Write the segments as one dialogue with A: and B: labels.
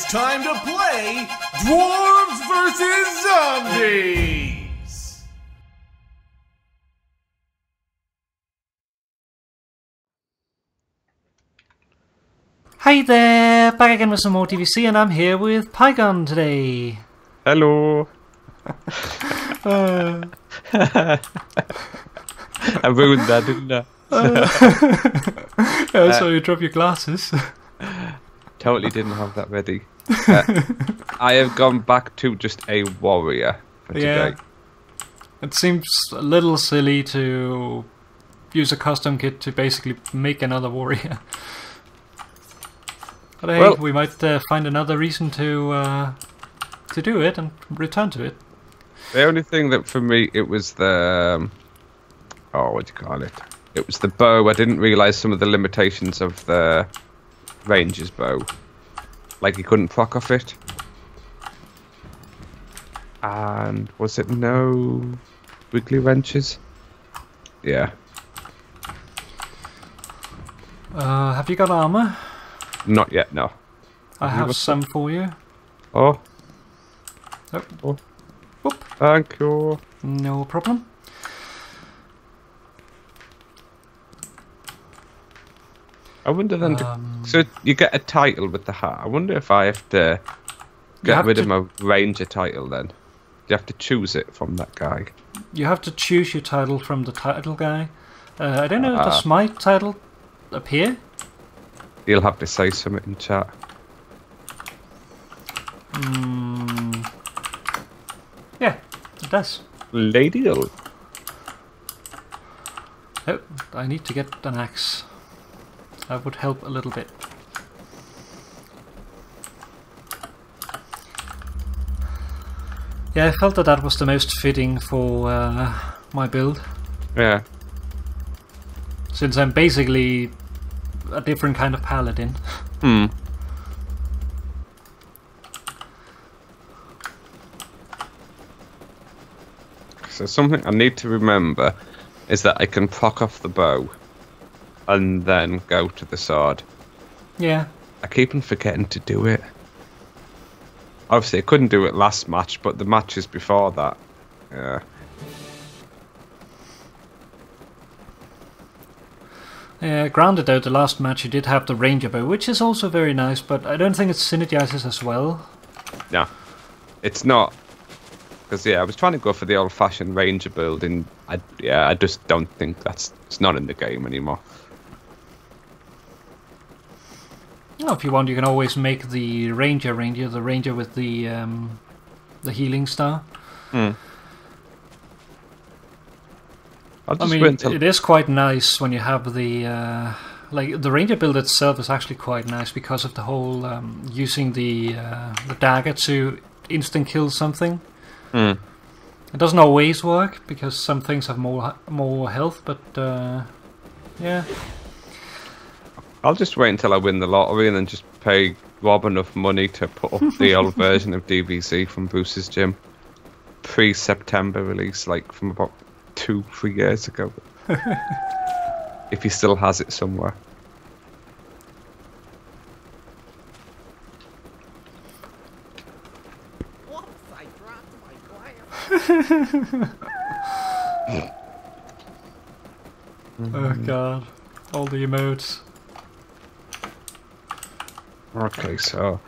A: It's time to play Dwarves vs. Zombies!
B: Hi there, back again with some more DvZ, and I'm here with Piegon today.
C: Hello.
B: Uh,
C: I ruined that, didn't I?
B: oh, so you drop your glasses.
C: Totally didn't have that ready. Uh, I have gone back to just a warrior for
B: Yeah.
C: today.
B: It seems a little silly to use a custom kit to basically make another warrior. But hey,
C: Well-
B: we might uh, find another reason to uh, to do it and return to it.
C: The only thing that for me it was the um, oh what do you call it? It was the bow. I didn't realise some of the limitations of the ranger's bow. Like he couldn't proc off it. And was it no wiggly wrenches? Yeah.
B: Uh, have you got armor?
C: Not yet, no.
B: I
C: Have
B: have
C: got
B: some for you.
C: Oh,
B: Oh,
C: oh.
B: Whoop.
C: Thank you.
B: no problem.
C: I wonder then.
B: Um,
C: so you get a title with the hat. I wonder if I have to get
B: have
C: rid
B: to-
C: of my ranger title then. You have to choose it from that guy.
B: You have to choose your title from the title guy. Uh, I don't know,
C: Ah.
B: does my title appear?
C: You'll have to say something in chat.
B: Mm. Yeah, it does.
C: Lady
B: Oh, I need to get an axe. That would help a little bit. Yeah, I felt that that was the most fitting for uh, my build,
C: Yeah.
B: since I'm basically a different kind of paladin.
C: Hmm. So something I need to remember is that I can proc off the bow and then go to the sword.
B: Yeah,
C: I keep on forgetting to do it. Obviously, I couldn't do it last match, but the matches before that, yeah.
B: Yeah, granted though, the last match you did have the ranger bow, which is also very nice, but I don't think it synergizes as well.
C: No, it's not. Because yeah, I was trying to go for the old-fashioned ranger build, and I yeah, I just don't think that's it's not in the game anymore.
B: Oh, if you want, you can always make the ranger ranger, the ranger with the um, the healing star.
C: I'll
B: I mean, it is quite nice when you have the uh, like the ranger build itself is actually quite nice because of the whole um, using the uh, the dagger to instant kill something.
C: Hmm.
B: It doesn't always work because some things have more more health, but uh, yeah,
C: I'll just wait until I win the lottery and then just pay Rob enough money to put up the old version of DvZ from Bruce's Gym, pre-September release, like from about two, three years ago. if he still has it somewhere.
D: Whoops, I dropped my glass.
B: oh god, all the emotes.
C: Okay, so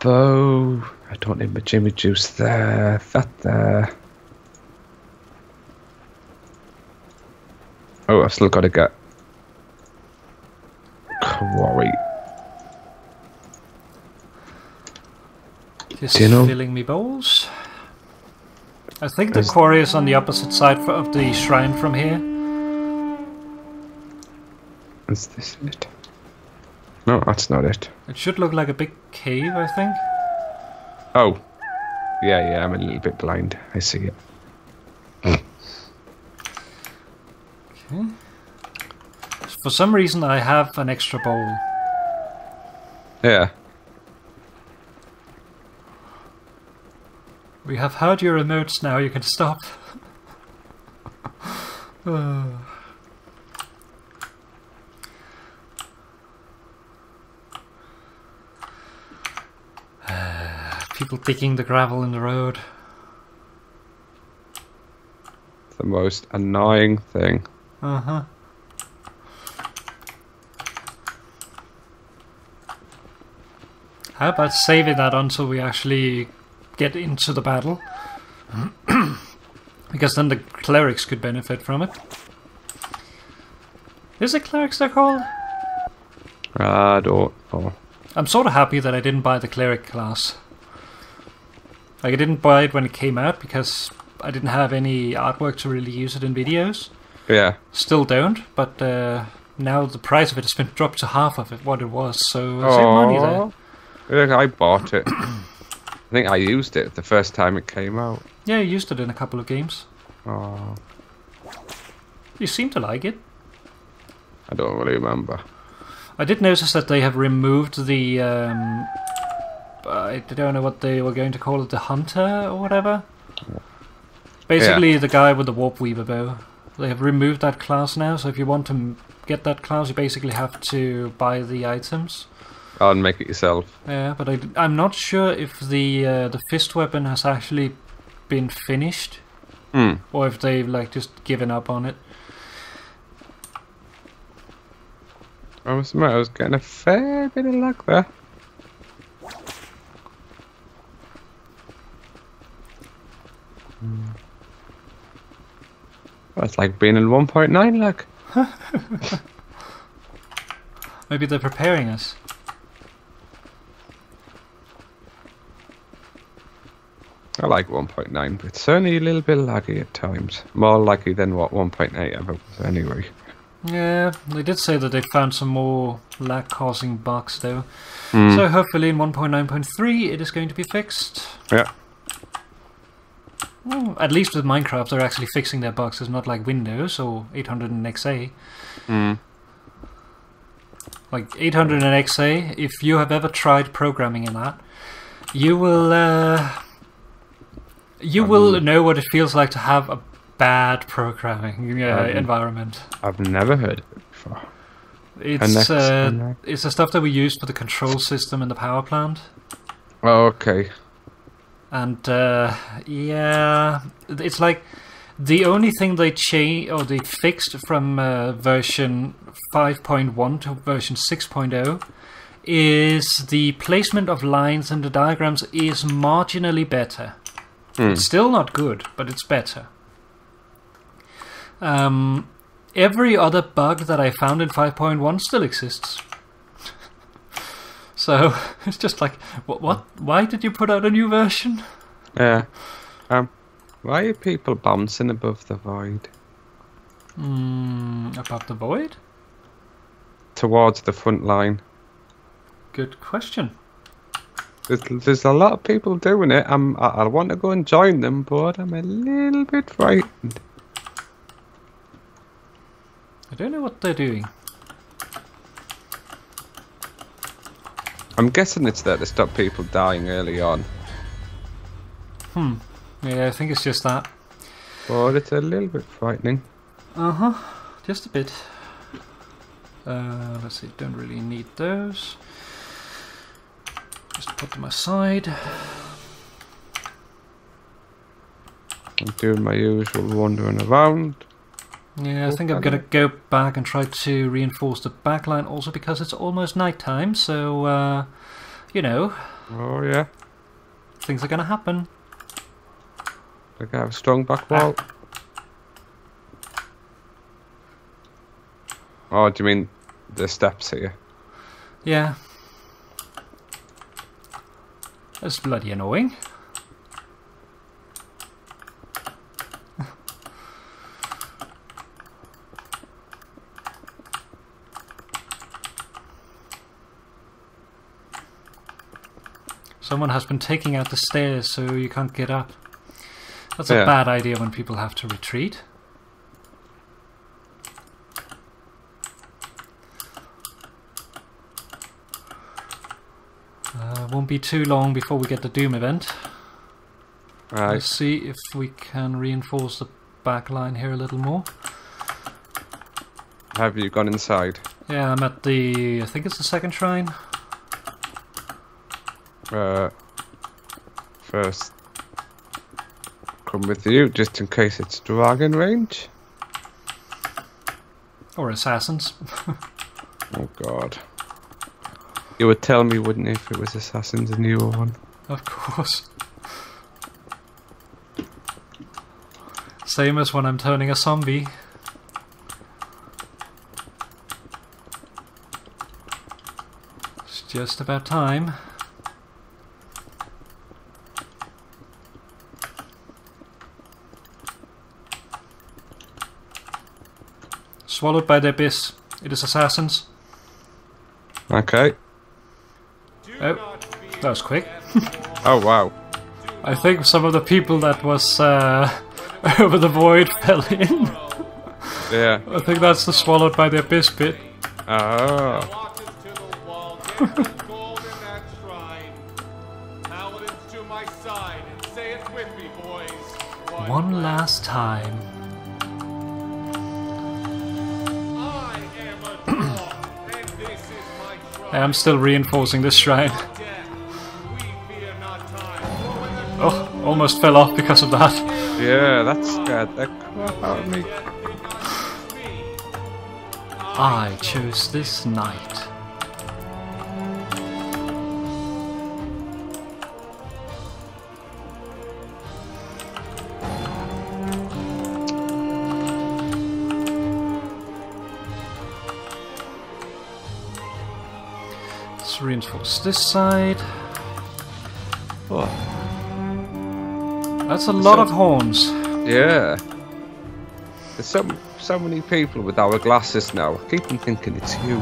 C: bow. I don't need my Jimmy Juice there. That there. Oh, I've still got to get quarry.
B: Just
C: know-
B: filling me bowls. I think the quarry is on the opposite side of the shrine from here.
C: Is this it? No, that's not it.
B: It should look like a big cave, I think.
C: Oh, yeah, yeah. I'm a little bit blind. I see it.
B: Okay. For some reason, I have an extra bowl.
C: Yeah.
B: We have heard your emotes now, you can stop. Uh, people digging the gravel in the road.
C: The most annoying thing.
B: Uh huh. How about saving that until we actually get into the battle? because then the clerics could benefit from it. Is it clerics they're called?
C: I don't know.
B: I'm sort of happy that I didn't buy the cleric class. Like I didn't buy it when it came out because I didn't have any artwork to really use it in videos.
C: Yeah.
B: Still don't, but uh, now the price of it has been dropped to half of it what it was. So I saved money there.
C: Look, I bought it. I think I used it the first time it came out.
B: Yeah, I used it in a couple of games.
C: Oh,
B: You seem to like it.
C: I don't really remember.
B: I did notice that they have removed the. Um, I don't know what they were going to call it, the hunter or whatever. Basically, the guy with the warp weaver bow. They have removed that class now, so if you want to get that class, you basically have to buy the items.
C: Oh, make it yourself.
B: Yeah, but I, am not sure if the uh, the fist weapon has actually been finished,
C: Hmm.
B: or if they've like just given up on it.
C: I must admit, I was getting a fair bit of luck there. Well, it's like being in 1.9 luck.
B: Maybe they're preparing us.
C: I like 1.9, but it's certainly a little bit laggy at times. More laggy than what 1.8 ever was anyway.
B: Yeah, they did say that they found some more lag-causing bugs though.
C: Hmm.
B: So hopefully in 1.9.3 it is going to be fixed.
C: Yeah.
B: Well, at least with Minecraft they're actually fixing their bugs. It's not like Windows or 800 and XA.
C: Hmm.
B: Like 800 and XA, if you have ever tried programming in that, you will uh, you will
C: Um,
B: know what it feels like to have a bad programming uh, environment.
C: I've never heard of it before.
B: It's uh, it's the stuff that we use for the control system in the power plant,
C: Oh, okay.
B: And uh, yeah, it's like the only thing they changed or they fixed from uh, version 5.1 to version 6.0 is the placement of lines in the diagrams is marginally better.
C: Hmm.
B: It's still not good, but it's better. Um, every other bug that I found in 5.1 still exists. So it's just like, what? What? Why did you put out a new version?
C: Yeah. Um, why are people bouncing above the void?
B: Mm, about the void?
C: Towards the front line.
B: Good question.
C: There's, there's a lot of people doing it. I'm, I, I want to go and join them, but I'm a little bit frightened.
B: I don't know what they're doing.
C: I'm guessing it's there to stop people dying early on.
B: Hmm. Yeah, I think it's just that.
C: But it's a little bit frightening.
B: Uh huh. Just a bit. Uh, let's see. Don't really need those. Just put them aside.
C: I'm doing my usual wandering around.
B: Yeah, I think I'm gonna go back and try to reinforce the backline also because it's almost night time, so uh, you know,
C: Oh yeah,
B: things are gonna happen.
C: I have a strong back wall. Oh, do you mean the steps here?
B: Yeah. That's bloody annoying. Someone has been taking out the stairs so you can't get up. That's a
C: Yeah.
B: bad idea when people have to retreat. Uh, won't be too long before we get the Doom event.
C: Right.
B: Let's see if we can reinforce the back line here a little more.
C: Have you gone inside?
B: Yeah, I'm at the. I think it's the second shrine.
C: Uh, first come with you, just in case it's dragon range.
B: Or assassins.
C: Oh god. You would tell me, wouldn't you, if it was assassins and you were one?
B: of course. Same as when I'm turning a zombie. It's just about time. Swallowed by the abyss. It is assassins.
C: Okay.
B: Oh, that was quick.
C: Oh wow.
B: I think some of the people that was uh, over the void fell in.
C: Yeah.
B: I think that's the swallowed by the abyss bit.
C: Oh.
B: One last the
A: I am
B: still reinforcing this shrine.
A: Death, we fear not time. For when the
B: Oh, almost fell off because of that.
C: Yeah, that scared the crap out of me.
B: I chose this night. Let's this side.
C: Oh.
B: That's a lot of horns.
C: Yeah. There's so, so many people with our glasses now. I keep on thinking it's you.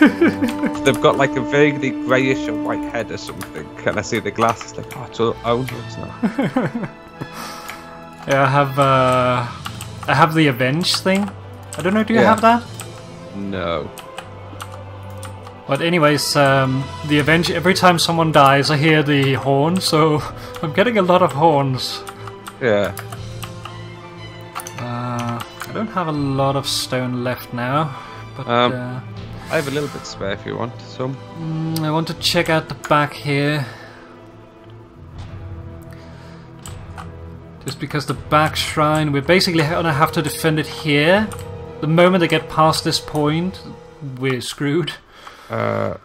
C: They've got like a vaguely greyish or white head or something. Can I see the glasses like, oh, it's all now.
B: Yeah, I have uh, I have the avenge thing. I don't know. Do you
C: Yeah.
B: have that?
C: no.
B: But anyways, um, the avenge. Every time someone dies, I hear the horn. So I'm getting a lot of horns.
C: Yeah.
B: Uh, I don't have a lot of stone left now, but
C: Um,
B: uh,
C: I have a little bit spare if you want some.
B: mm, I want to check out the back here. Just because the back shrine, we're basically gonna have to defend it here. The moment they get past this point, we're screwed.
C: Uh,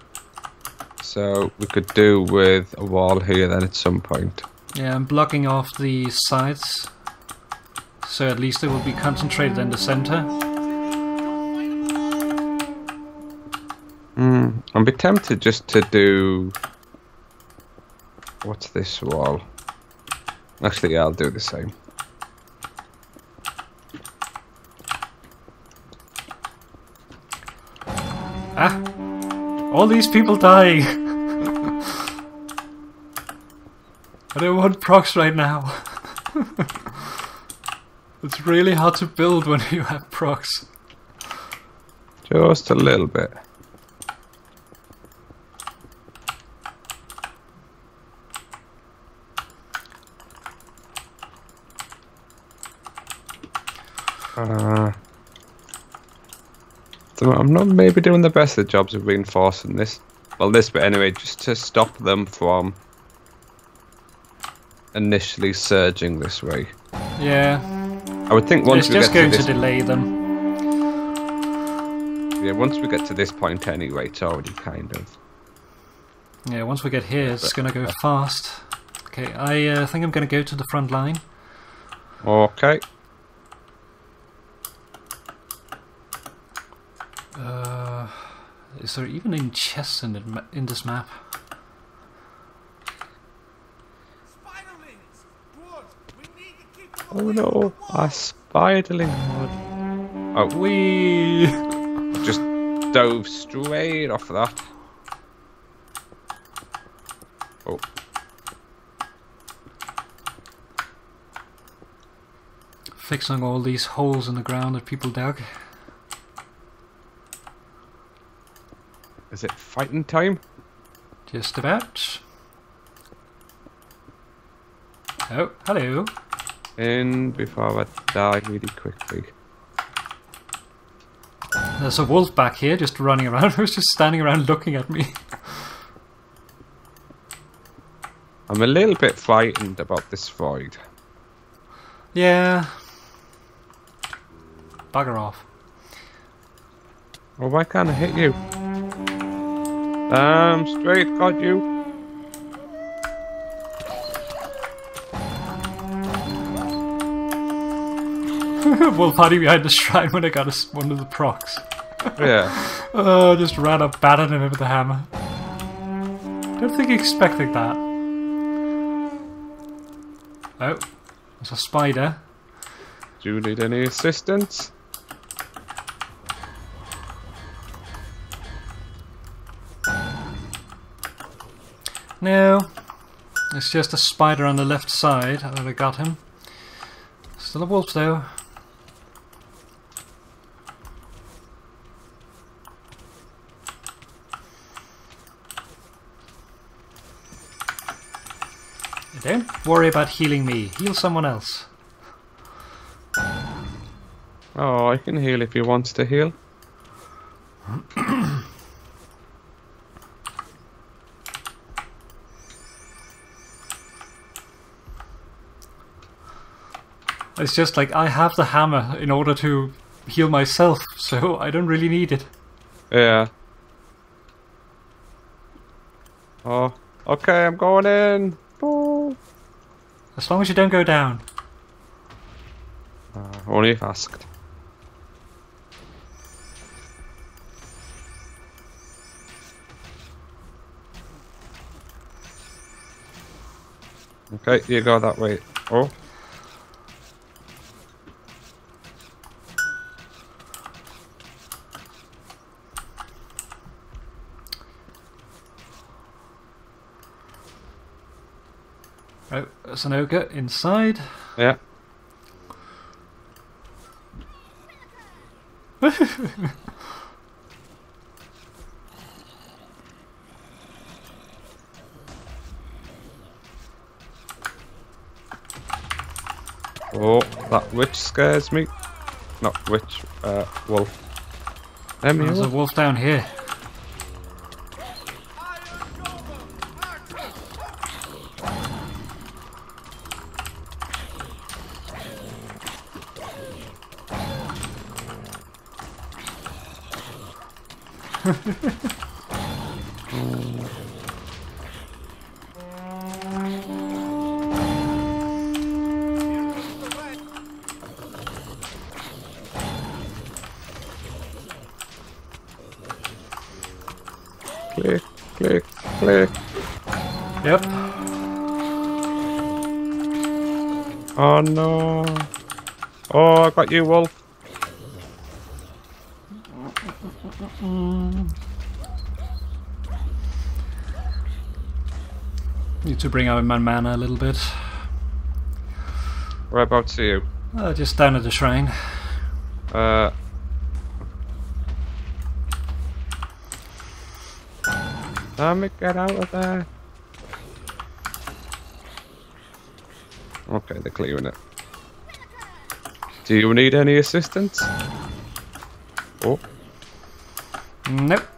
C: so we could do with a wall here then at some point.
B: Yeah, I'm blocking off the sides. So at least it will be concentrated in the center.
C: Hmm. I'd be tempted just to do. What's this wall? Actually, yeah, I'll do the same.
B: Ah! All these people dying! I don't want procs right now. it's really hard to build when you have procs.
C: Just a little bit. Uh, so I'm not maybe doing the best of jobs of reinforcing this. Well, this bit anyway, just to stop them from initially surging this way.
B: Yeah,
C: I would think once we get to this
B: it's
C: we
B: just
C: get
B: going
C: to
B: to delay them.
C: yeah, once we get to this point anyway, it's already kind of.
B: Yeah, once we get here, it's gonna go fast. Okay, I uh, think I'm gonna go to the front line.
C: Okay.
B: Uh, is there even any chests in, it, in this map?
A: Spiderlings! Dwarves, we need to keep them
C: Oh no, a spiderling mod. Oh,
B: We
C: just dove straight off of that. Oh.
B: fixing all these holes in the ground that people dug.
C: Is it fighting time?
B: Just about. Oh, hello.
C: In before I die really quickly.
B: There's a wolf back here just running around. Who's just standing around looking at me?
C: I'm a little bit frightened about this void.
B: Yeah. Bugger off.
C: Well, why can't I hit you? Um, straight, got you.
B: well, hiding behind the shrine when I got us one of the procs.
C: Yeah.
B: Oh, just ran up, battered him with the hammer. Don't think he expected that. Oh, there's a spider.
C: Do you need any assistance?
B: No, it's just a spider on the left side that I got him. Still a wolf though. Don't worry about healing me. Heal someone else.
C: Oh, I can heal if he wants to heal.
B: It's just like I have the hammer in order to heal myself, so I don't really need it.
C: Yeah. Oh, okay, I'm going in. Oh.
B: As long as you don't go down.
C: Uh, only if asked. Okay, you go that way. Oh.
B: An ogre inside.
C: Yeah. oh, that witch scares me. Not witch, uh, wolf. Emmy,
B: There's a wolf down here.
C: Click, click, click.
B: Yep.
C: Oh no. Oh, I got you, wolf.
B: Need to bring out my mana a little bit.
C: Whereabouts are you?
B: Uh, just down at the shrine.
C: Uh. Damn it, get out of there. Okay, they're clearing it. Do you need any assistance? Oh,
B: Nope.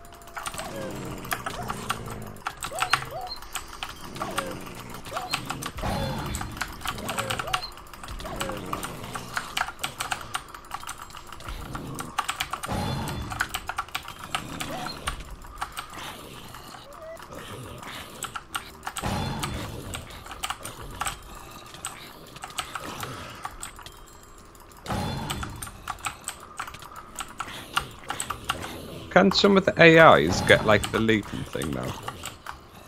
C: Can some of the AIs get like the leaping thing now?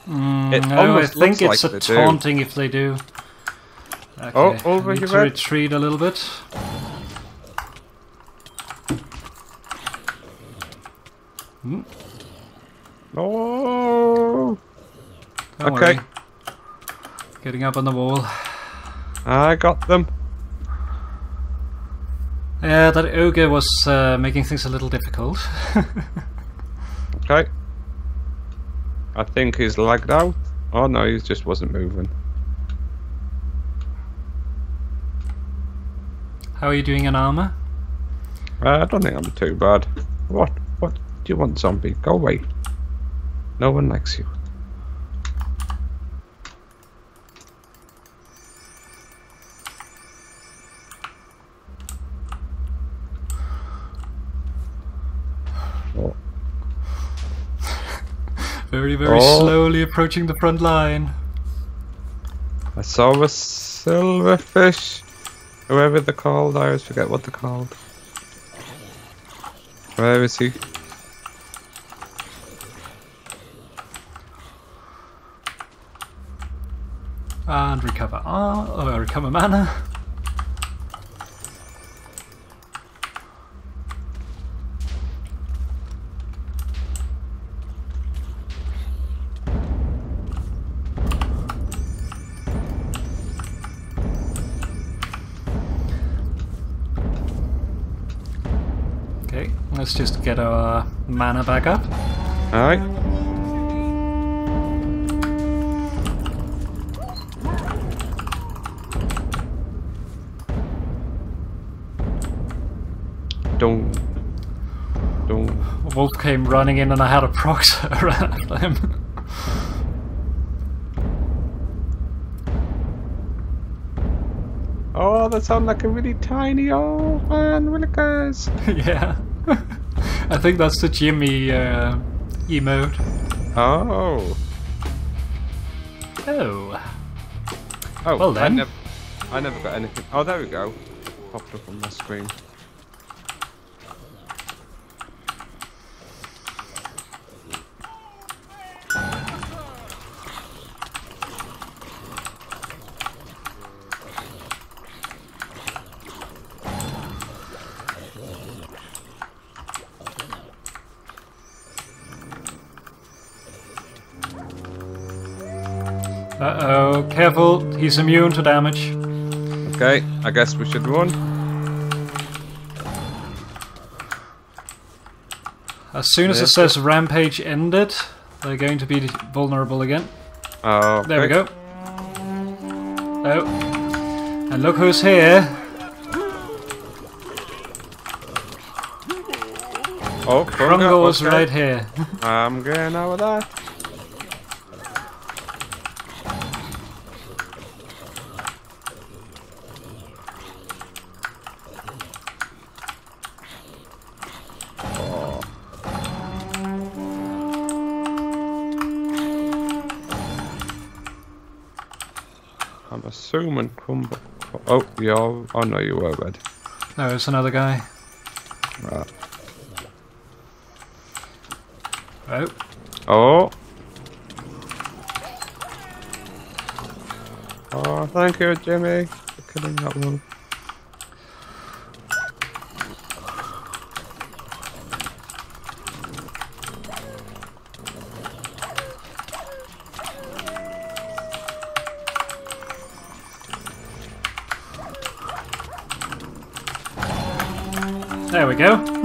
B: Mm,
C: It
B: no, I think it's
C: like
B: a
C: they do.
B: taunting if they do. Okay,
C: Oh, over
B: I need
C: you
B: to retreat a little bit. Hmm.
C: Oh,
B: Don't
C: Okay.
B: worry. Getting up on the wall.
C: I got them.
B: Yeah, that ogre was uh, making things a little difficult.
C: Okay. I think he's lagged out. Oh no, he just wasn't moving.
B: How are you doing in armor?
C: Uh, I don't think I'm too bad. What? What do you want, zombie? Go away. No one likes you.
B: Very, very
C: Oh.
B: slowly approaching the front line.
C: I saw a silverfish. Whoever they're called, I always forget what they're called. Where is he?
B: And recover ah, oh, recover mana. Let's just get our mana back up.
C: Alright. Don't. Don't.
B: Wolf came running in and I had a prox after him.
C: Oh, that sounds like a really tiny old man, Willikers.
B: yeah. I think that's the Jimmy uh, emote.
C: Oh.
B: Oh.
C: Oh,
B: Well
C: I
B: then.
C: never, I never got anything. Oh, there we go. Popped up on my screen.
B: Uh oh, careful, he's immune to damage.
C: Okay, I guess we should run.
B: As soon as it says rampage ended, they're going to be vulnerable again.
C: Oh,
B: There we go. Oh. And look who's here.
C: Oh,
B: Krungle
C: okay.
B: right here.
C: I'm going out with that. Assuming Crumble. Oh, you're. Oh no, you were red.
B: Oh, it's another guy.
C: Right.
B: Oh.
C: Oh. Oh, thank you, Jimmy, for killing that one.
B: There we go.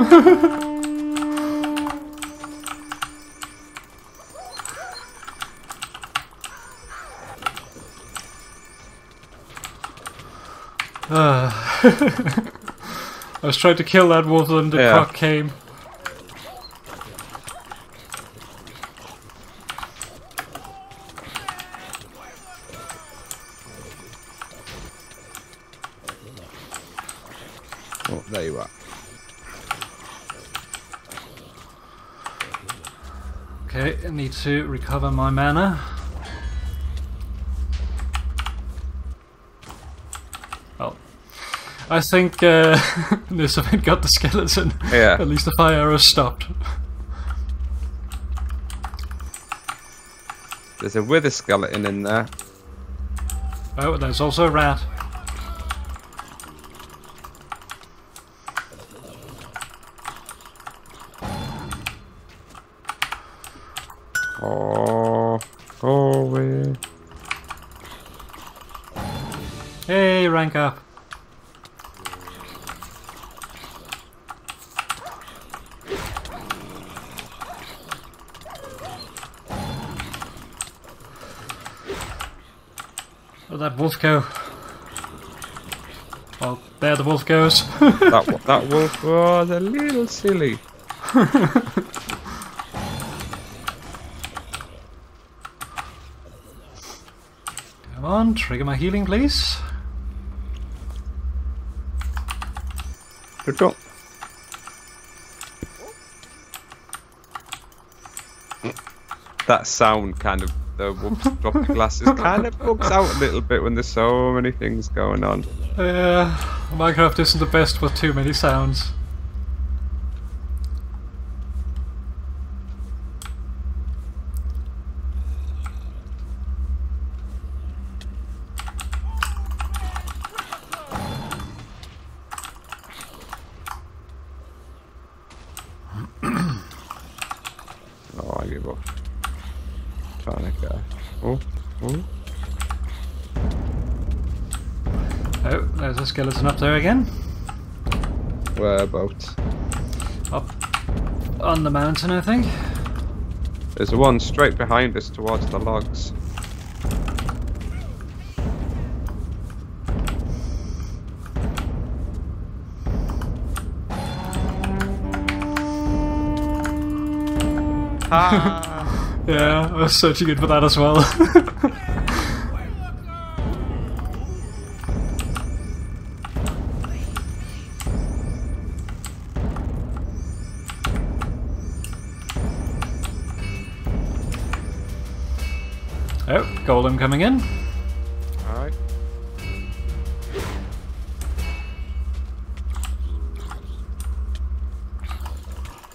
B: Uh, I was trying to kill that wolf and the
C: Yeah.
B: cock came. To recover my mana. Well, I think uh, event got the skeleton.
C: Yeah.
B: At least the fire arrow stopped.
C: There's a wither skeleton in there.
B: Oh, there's also a rat. Where'd that wolf go? Well, there the wolf goes.
C: that that wolf was a little silly.
B: Come on, trigger my healing, please.
C: Good go. that sound kind of the whoops drop the glasses kind of bugs out a little bit when there's so many things going on.
B: Yeah, Minecraft isn't the best with too many sounds.
C: Oh, I give up. Trying to go. Oh, oh.
B: Oh, there's a skeleton up there again.
C: Whereabouts?
B: Up on the mountain, I think.
C: There's a one straight behind us towards the logs. Ah.
B: Yeah, I was searching it for that as well. golem coming in.
C: Alright.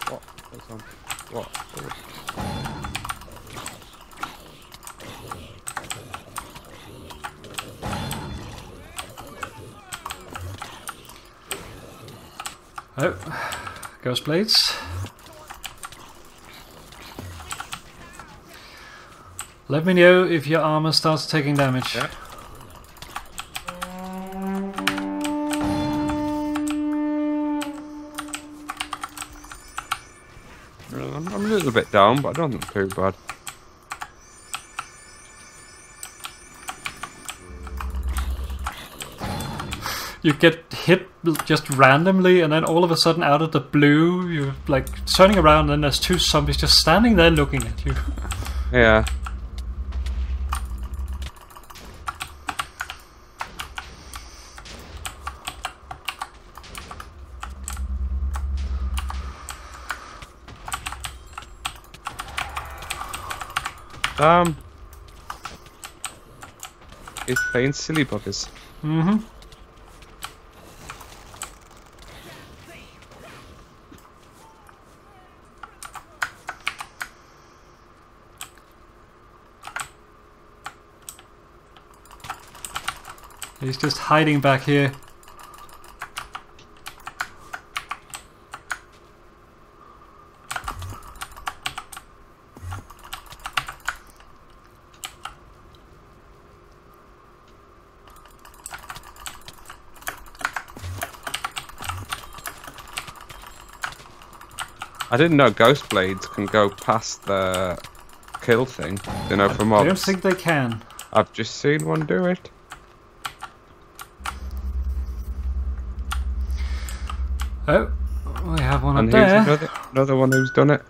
C: What? What's on? What?
B: Oh, ghost blades. Let me know if your armor starts taking damage.
C: Yeah. Uh, I'm, I'm a little bit down, but I don't think too bad.
B: You get hit just randomly, and then all of a sudden, out of the blue, you're like turning around, and there's two zombies just standing there looking at you.
C: Yeah. Um, it's playing silly buggers.
B: Mm-hmm. He's just hiding back here.
C: I didn't know ghost blades can go past the kill thing. You know, for
B: I don't think they can.
C: I've just seen one do it.
B: Oh, we have one
C: And
B: up
C: here's
B: there.
C: another, another one who's done it.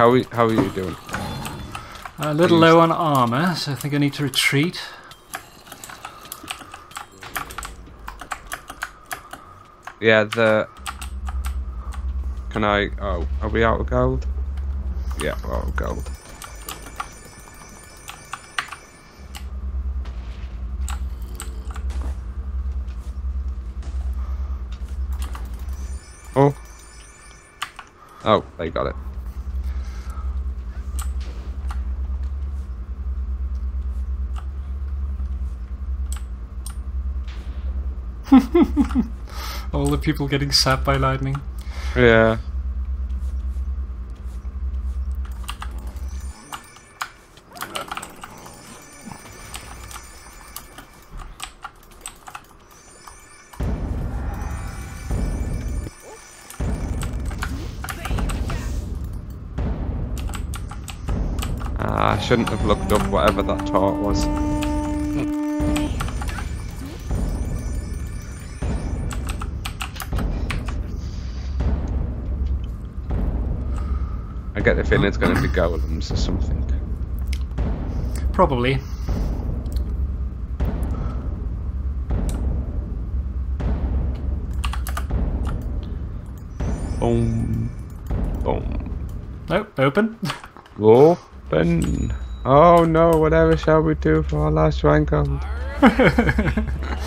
C: How are, how are you doing?
B: A little low on armor, so I think I need to retreat.
C: Yeah, the. Can I? Oh, are we out of gold? Yeah, we're out of gold. Oh. Oh, they got it.
B: all the people getting sapped by lightning.
C: Yeah. Ah, I shouldn't have looked up whatever that tart was. I get the feeling it's going to be golems or something.
B: Probably.
C: Boom. Boom.
B: Nope, open.
C: Open. Oh no, whatever shall we do for our last rank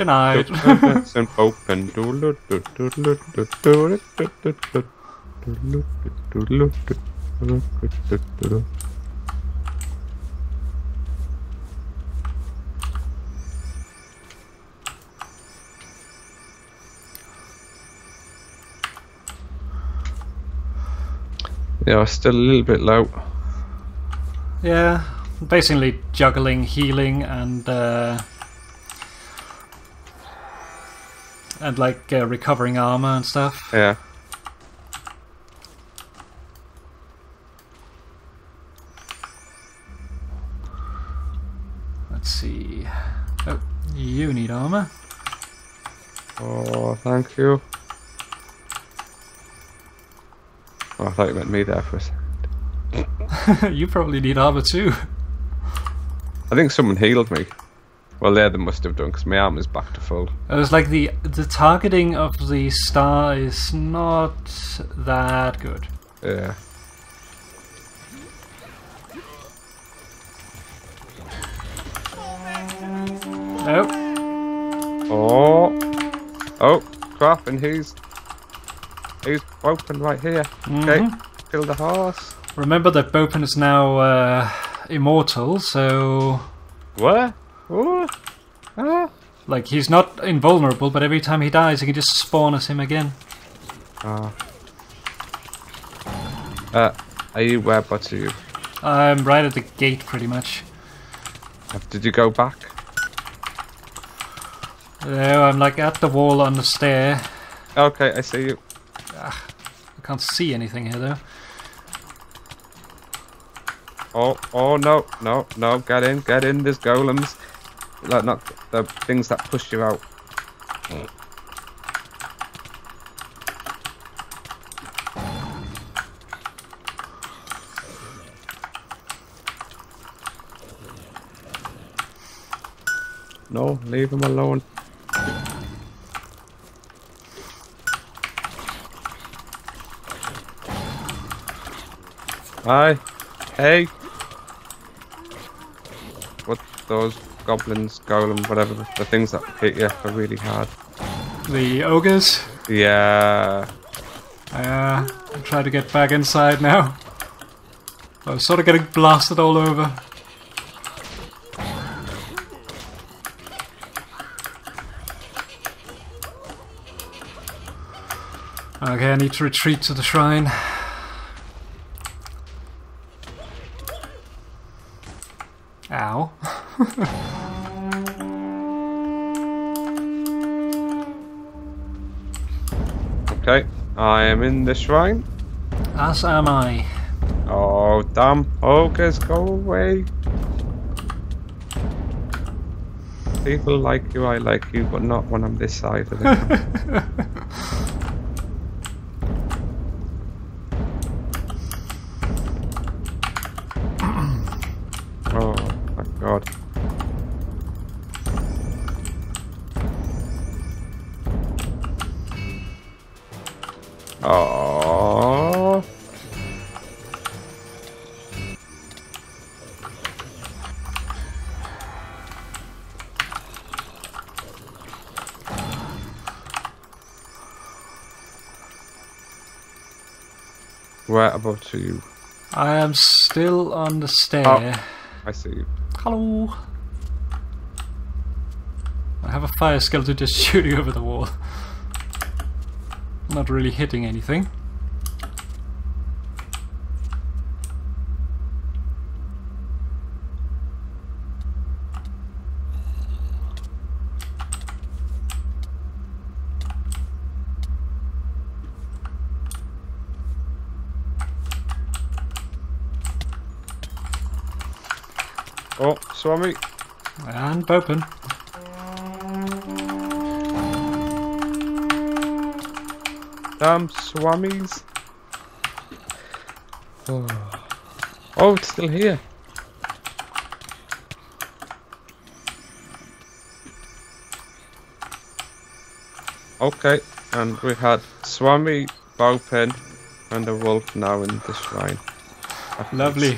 C: and open. Yeah, still a little bit low.
B: yeah, basically juggling healing and uh, and like uh, recovering armor and stuff.
C: Yeah.
B: Let's see. Oh, you need armor.
C: Oh, thank you. Oh, I thought you meant me there for a second.
B: you probably need armor too.
C: I think someone healed me. Well, yeah, they must have done because my arm is back to full.
B: It was like the the targeting of the star is not that good.
C: Yeah.
B: Oh,
C: Oh. Oh, crap, and he's. He's open right here. Okay,
B: Mhm.
C: kill the horse.
B: remember that Bopin is now uh, immortal, so
C: What? What? Ah.
B: like he's not invulnerable, but every time he dies, he can just spawn as him again.
C: Ah. Uh, are you whereabouts are you?
B: I'm right at the gate, pretty much.
C: Uh, Did you go back?
B: No, I'm like at the wall on the stair.
C: Okay, I see you.
B: I can't see anything here though.
C: Oh, oh no, no, no! Get in, get in! There's golems. Like not the things that push you out. No, leave him alone. Hi. Hey. What those goblins, golem, whatever, the things that hit you are really hard.
B: The ogres.
C: Yeah.
B: Uh, I'm trying to get back inside now. I'm sort of getting blasted all over. Okay, I need to retreat to the shrine.
C: In the shrine.
B: As am I.
C: Oh, damn. Oh, Ogres, go away. People like you, I like you, but not when I'm this side of the About are you?
B: I am still on the stair.
C: Oh, I see you.
B: Hello. I have a fire skeleton just shooting over the wall. Not really hitting anything.
C: Oh, Swami.
B: And Bopin.
C: Damn um, Swamis. Oh. oh, it's still here. Okay, and we had Swami, Bowpen, and a wolf now in the shrine.
B: Lovely.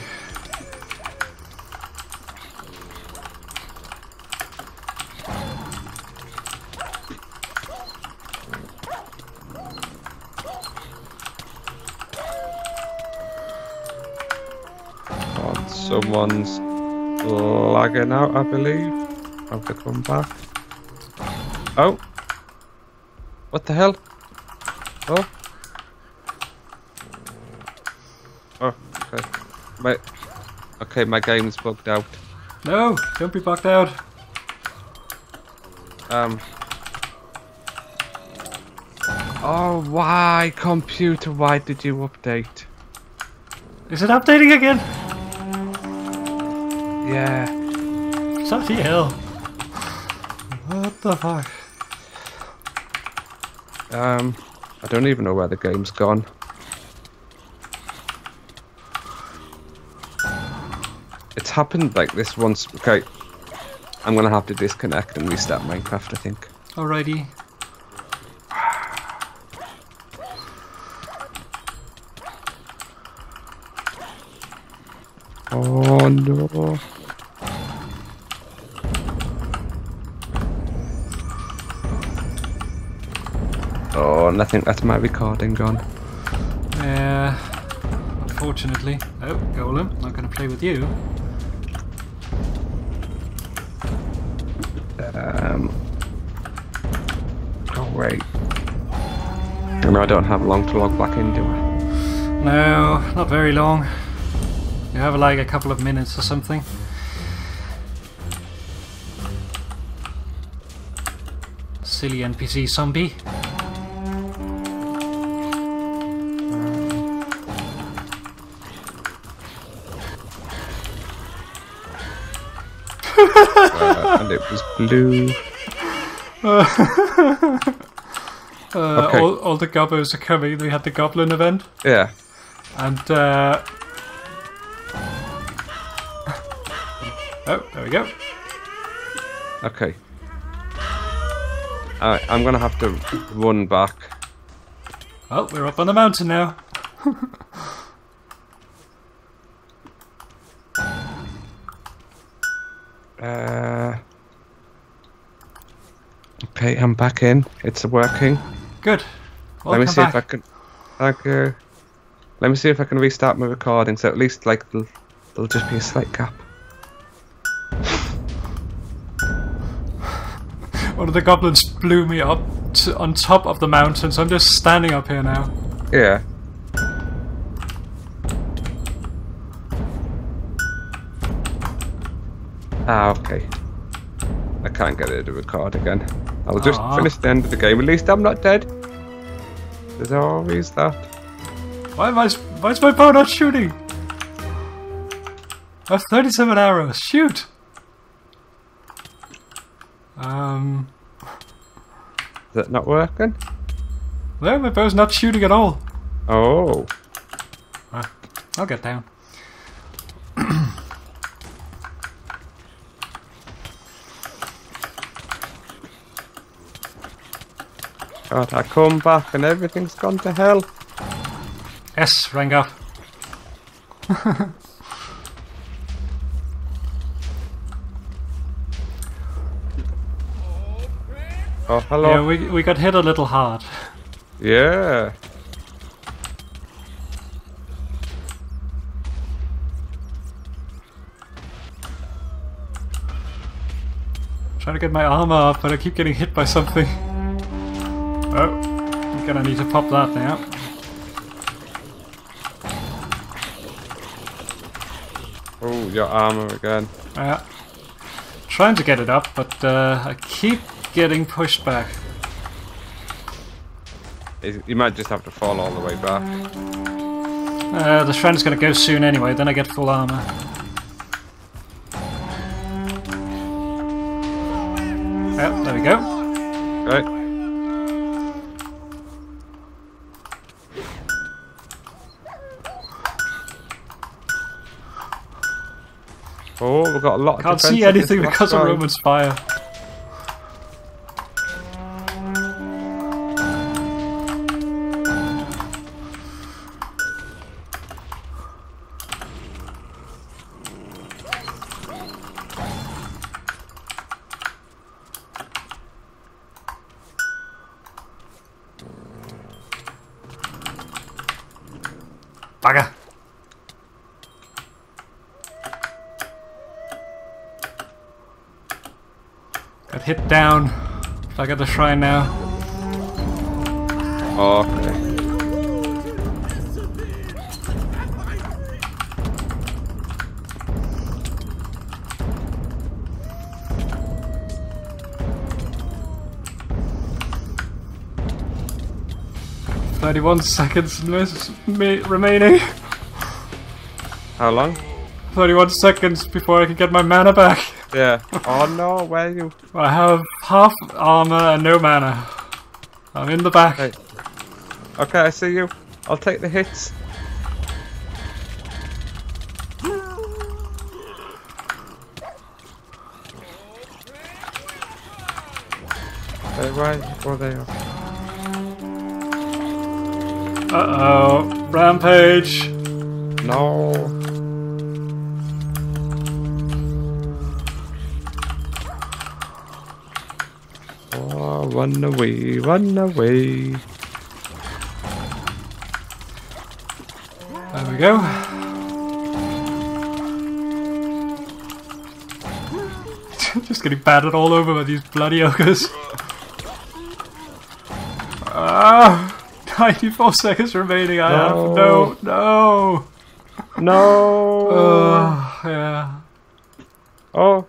C: Someone's lagging out, I believe. Have to come back. Oh. What the hell? Oh. Oh, okay. My, okay, my game's bugged out.
B: No, don't be bugged out.
C: Um. Oh, why, computer? Why did you update?
B: Is it updating again?
C: Yeah.
B: Bloody hell. What the fuck?
C: Um, I don't even know where the game's gone. It's happened like this once. Okay, I'm gonna have to disconnect and restart Minecraft. I think.
B: Alrighty.
C: Oh no. And I think that's my recording gone.
B: Yeah. Unfortunately. Oh, Golem, not gonna play with you.
C: Um. Oh wait. I don't have long to log back in, do I?
B: No, not very long. You have like a couple of minutes or something. Silly NPC zombie.
C: It was blue.
B: Uh,
C: Okay.
B: all, all the gobbos are coming. We had the goblin event,
C: Yeah.
B: and uh, oh, there we go.
C: Okay. Alright, I'm gonna have to run back.
B: Oh, we're up on the mountain now.
C: Okay, I'm back in. It's working.
B: Good.
C: Let me see
B: back.
C: if I can. Thank you. Let me see if I can restart my recording. So at least like there'll, there'll just be a slight gap.
B: One of the goblins blew me up to, on top of the mountain, so I'm just standing up here now.
C: Yeah. Ah, okay. I can't get it to record again. I'll just
B: Aw.
C: finish the end of the game. At least I'm not dead. There's always that.
B: Why am I? Why is my bow not shooting? I have 37 arrows. Shoot. Um.
C: Is it not working?
B: No, my bow's not shooting at all.
C: Oh.
B: I'll get down.
C: God, I come back and everything's gone to hell.
B: Yes, rank up.
C: Oh,
B: Yeah, we we got hit a little hard.
C: Yeah.
B: Trying to get my armor up, but I keep getting hit by something. Oh, I'm gonna need to pop that now.
C: Oh, your armor again.
B: Uh, trying to get it up, but uh, I keep getting pushed back.
C: You might just have to fall all the way back.
B: Uh, the shrine's gonna go soon anyway, then I get full armor.
C: Got a lot of
B: Can't see anything because of. Roman's fire. I get the shrine now.
C: Oh, okay.
B: Thirty-one seconds remaining.
C: How long?
B: Thirty-one seconds before I can get my mana back.
C: Yeah. Oh no, where are you?
B: I have half armor and no mana. I'm in the back.
C: Hey. Okay, I see you. I'll take the hits. Hey, right. Oh, there.
B: Uh oh. Rampage.
C: No. Oh, run away, run away.
B: There we go. Just getting battered all over by these bloody ogres. Ah, 94 seconds remaining. I have no, no.
C: No.
B: Oh, yeah.
C: Oh.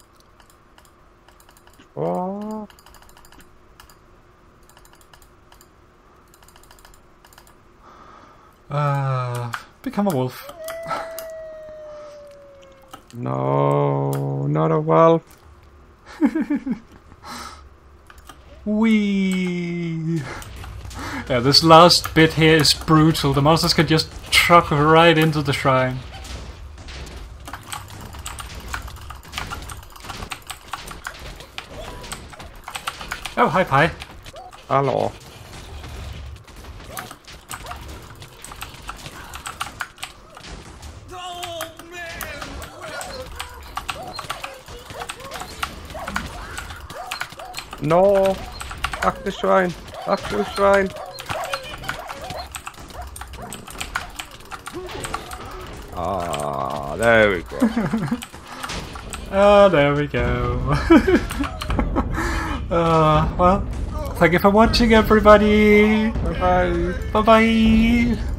B: Uh, become a wolf.
C: No, not a wolf.
B: Wee. Yeah, this last bit here is brutal. The monsters can just truck right into the shrine. Oh, hi, Pi.
C: Hello. No! Back to shrine! Back to shrine! Ah, there we go.
B: Ah, there we go. uh, well, thank you for watching, everybody.
C: bye bye.
B: Bye bye.